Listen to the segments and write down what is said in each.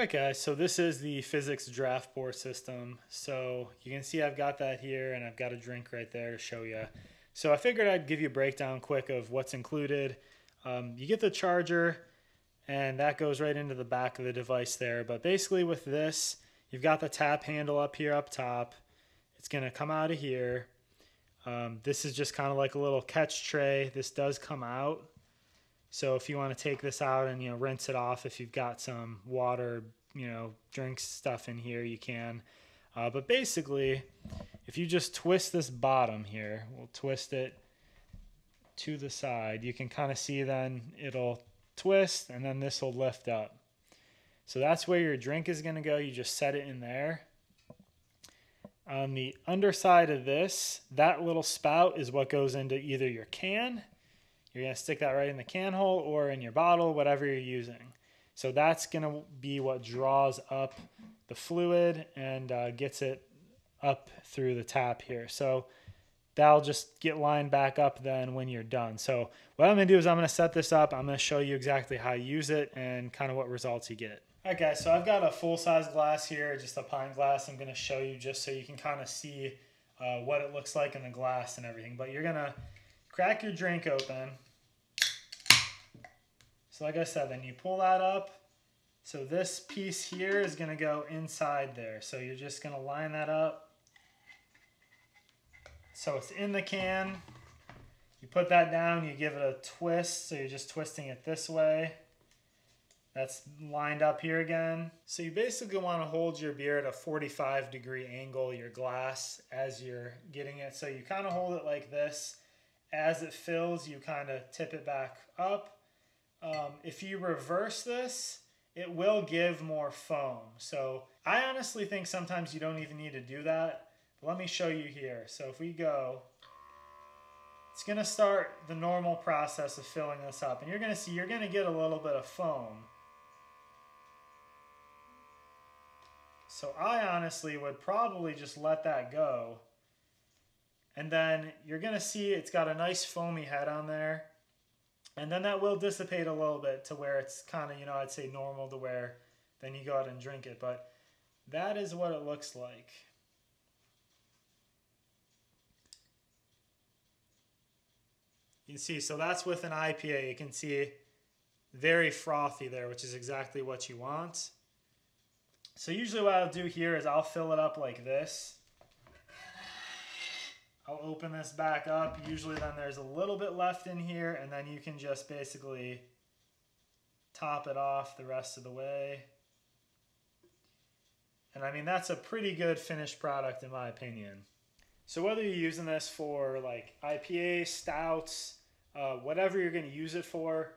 Alright guys, so this is the Fizzics DraftPour system. So you can see I've got that here and I've got a drink right there to show you. So I figured I'd give you a breakdown quick of what's included. Um, you get the charger and that goes right into the back of the device there. But basically with this, you've got the tap handle up here up top. It's going to come out of here. Um, this is just kind of like a little catch tray. This does come out. So if you want to take this out and you know rinse it off, if you've got some water, you know, drinks stuff in here, you can. Uh, but basically, if you just twist this bottom here, we'll twist it to the side. You can kind of see then it'll twist and then this will lift up. So that's where your drink is going to go. You just set it in there. On the underside of this, that little spout is what goes into either your can you're going to stick that right in the can hole or in your bottle, whatever you're using. So that's going to be what draws up the fluid and uh, gets it up through the tap here. So that'll just get lined back up then when you're done. So what I'm to do is I'm going to set this up. I'm going to show you exactly how to use it and kind of what results you get. All right, guys, so I've got a full-size glass here, just a pint glass. I'm going to show you just so you can kind of see uh, what it looks like in the glass and everything. But you're going to crack your drink open. So like I said, then you pull that up. So this piece here is going to go inside there. So you're just going to line that up. So it's in the can. You put that down, you give it a twist. So you're just twisting it this way. That's lined up here again. So you basically want to hold your beer at a 45 degree angle, your glass, as you're getting it. So you kind of hold it like this as it fills, you kind of tip it back up. Um, if you reverse this, it will give more foam. So I honestly think sometimes you don't even need to do that. Let me show you here. So if we go, it's going to start the normal process of filling this up. And you're going to see you're going to get a little bit of foam. So I honestly would probably just let that go and then you're going to see it's got a nice foamy head on there. And then that will dissipate a little bit to where it's kind of, you know, I'd say normal to where then you go out and drink it. But that is what it looks like. You can see, so that's with an IPA. You can see very frothy there, which is exactly what you want. So usually what I'll do here is I'll fill it up like this. Open this back up. Usually then there's a little bit left in here and then you can just basically top it off the rest of the way. And I mean, that's a pretty good finished product in my opinion. So whether you're using this for like IPA, stouts, uh, whatever you're going to use it for,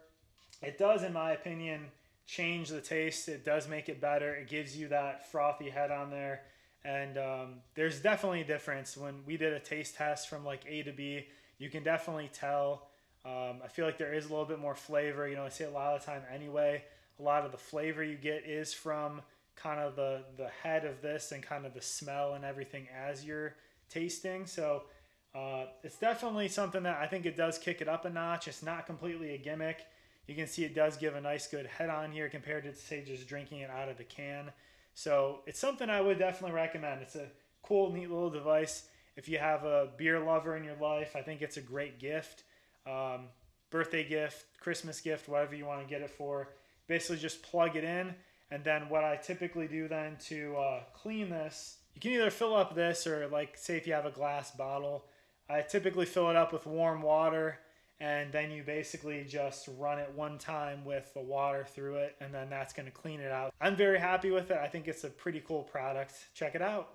it does, in my opinion, change the taste. It does make it better. It gives you that frothy head on there. And um, there's definitely a difference. When we did a taste test from like A to B, you can definitely tell. Um, I feel like there is a little bit more flavor. You know, I say a lot of the time anyway, a lot of the flavor you get is from kind of the, the head of this and kind of the smell and everything as you're tasting. So uh, it's definitely something that I think it does kick it up a notch. It's not completely a gimmick. You can see it does give a nice good head on here compared to say just drinking it out of the can. So it's something I would definitely recommend. It's a cool, neat little device. If you have a beer lover in your life, I think it's a great gift. Um, birthday gift, Christmas gift, whatever you want to get it for. Basically, just plug it in. And then what I typically do then to uh, clean this, you can either fill up this or like say if you have a glass bottle, I typically fill it up with warm water and then you basically just run it one time with the water through it and then that's going to clean it out. I'm very happy with it. I think it's a pretty cool product. Check it out.